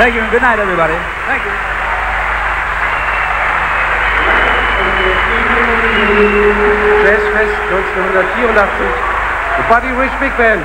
Thank you and good night, everybody. Thank you. Jazzfest 1984. The Buddy Rich Big Band.